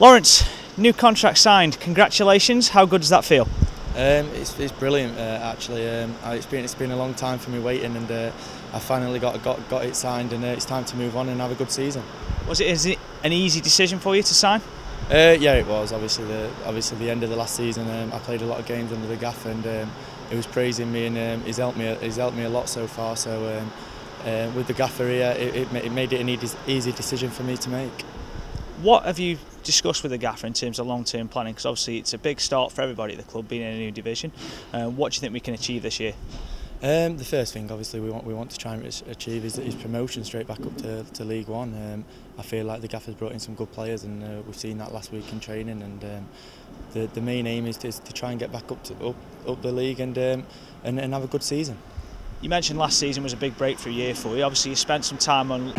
Laurence, new contract signed. Congratulations. How good does that feel? Um, it's, it's brilliant uh, actually. Um, it's been it's been a long time for me waiting, and uh, I finally got got got it signed, and uh, it's time to move on and have a good season. Was it, is it an easy decision for you to sign? Uh, yeah, it was. Obviously, the obviously the end of the last season, um, I played a lot of games under the gaff, and um, it was praising me, and um, he's helped me. He's helped me a lot so far. So um, uh, with the gaffer here, it, it, it made it an easy decision for me to make. What have you discussed with the gaffer in terms of long-term planning? Because obviously it's a big start for everybody at the club being in a new division. Uh, what do you think we can achieve this year? Um, the first thing, obviously, we want we want to try and achieve is, is promotion straight back up to, to League One. Um, I feel like the gaffer's brought in some good players, and uh, we've seen that last week in training. And um, the the main aim is to, is to try and get back up to up, up the league and, um, and and have a good season. You mentioned last season was a big breakthrough year for you. Obviously, you spent some time on